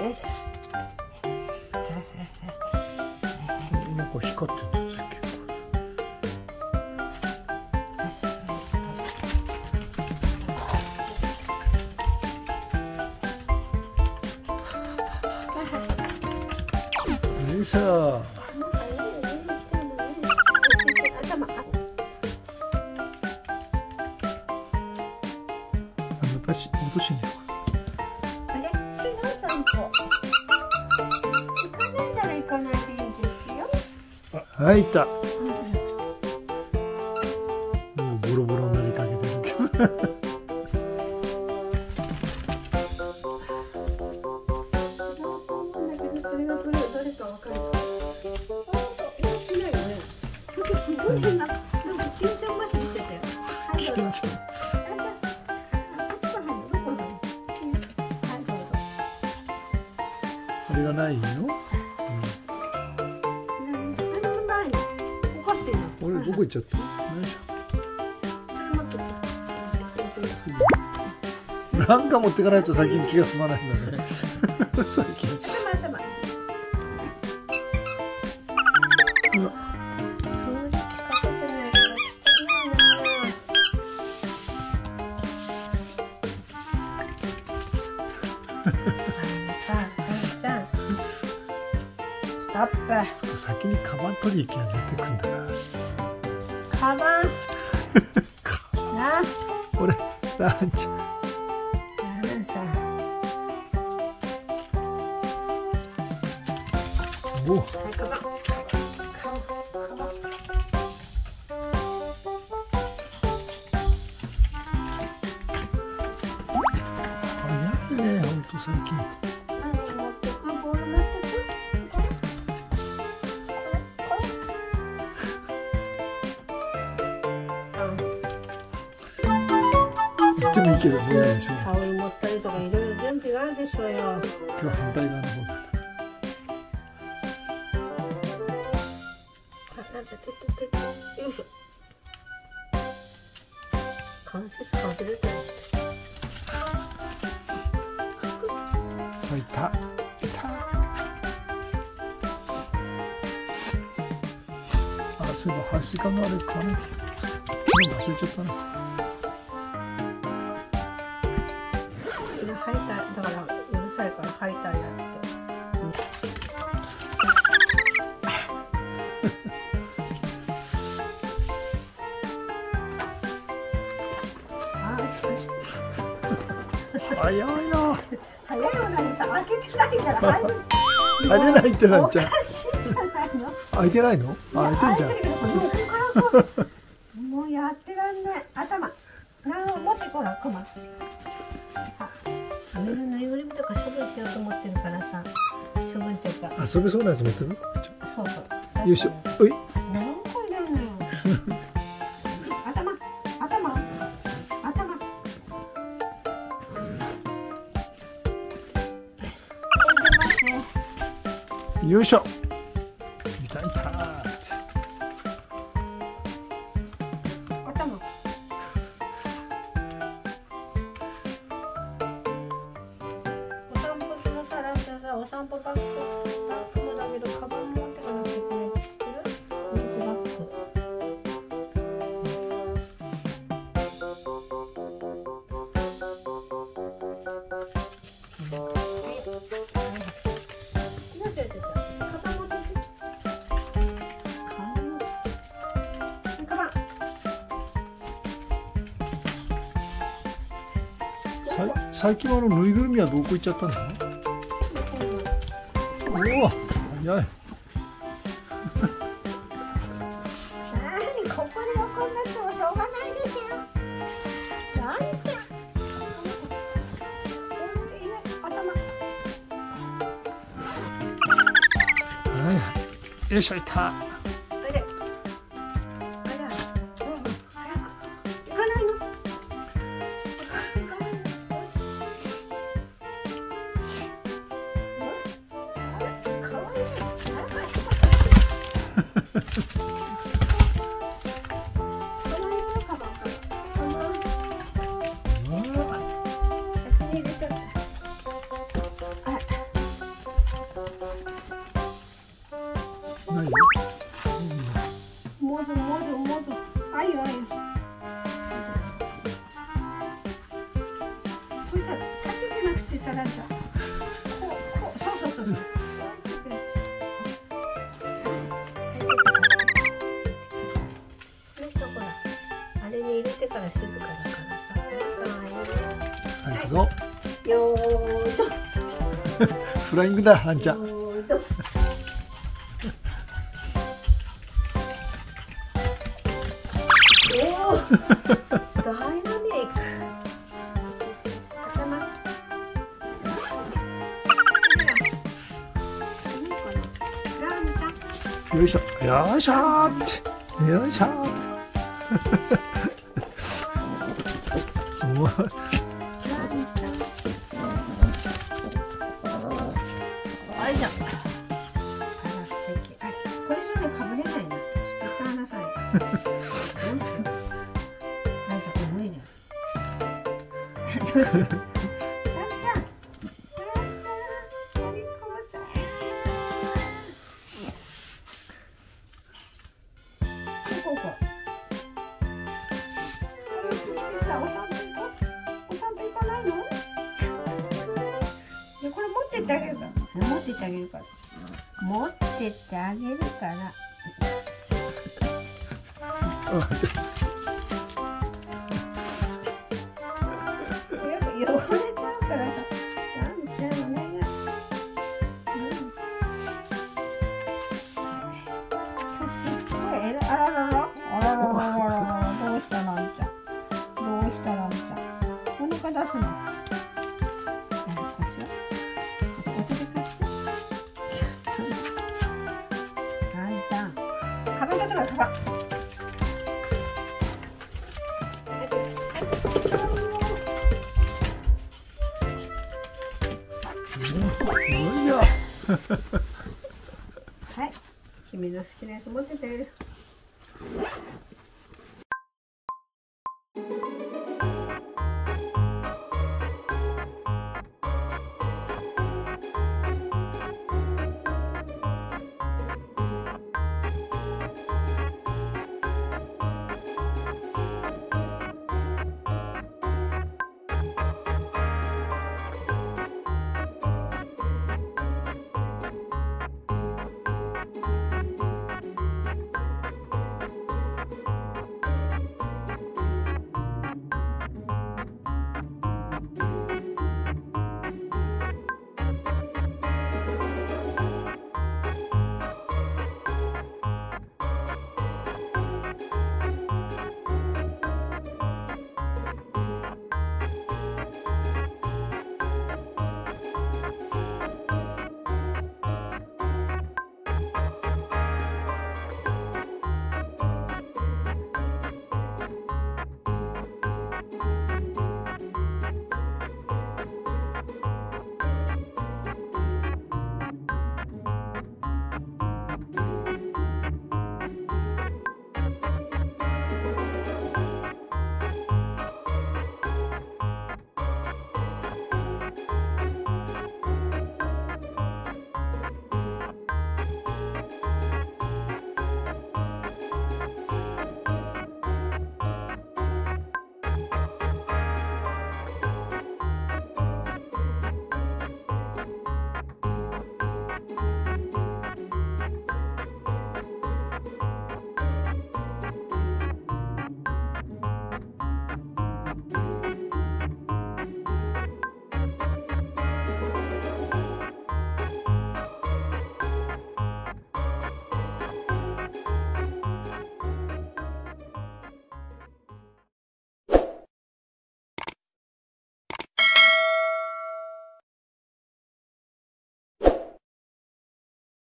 よいしょ。なんか光ってるんですよ結構よいしょ散歩行かないなら行かないでいいですよ。あた。もうボロボロになりかけてる。けどそれないの？うん。あの前におかしいな。俺どこ行っちゃったなんか持ってかないと最近気が済まないんだね。最近。頭 頭。うわ掃ストップ。そこ先にカバン取り行きゃ絶対来んだなカバン？な。俺ランチあのさ。おはってもいいけどもうやでしょタオル持ったりとかいろいろ準備があるでしょうよ。今日反対側の方だ。あなんかててててよいしょ。関節外れたりして咲いたいたあそういえば忘れちゃったな吐いただからうるさいから吐いたんやって早いな。早いわな。さ開けてな。いから入る入れな。いってな。っちゃうおかしいじゃな。いの開いてな。いのあ開いてんじゃんもうやってらんな。い頭な。持ってこらクマぬるぬいぐるみとか処分しようと思ってるからさ処分っていうか。遊べそうなやつ持ってるそうそう。よいしょ。おい。何個いるのよ。頭。頭。頭。よいしょ最近はあのぬいぐるみはどこ行っちゃったんだおお早い何ここで横になってもしょうがないですよ。なんて。頭。はいよいしょいたないよ、うん、もどもどもあいあいこれさ立ててなくてさなんこうこうそうそうそうあれに入れてから静かだからさ。さあ行くぞ。よーと。フライングだ、あんちゃん。おおダイナミック。よいしょよいしょよいしょーってお持ってってあげるから持ってってあげるからはい。君の好きなやつ持ってて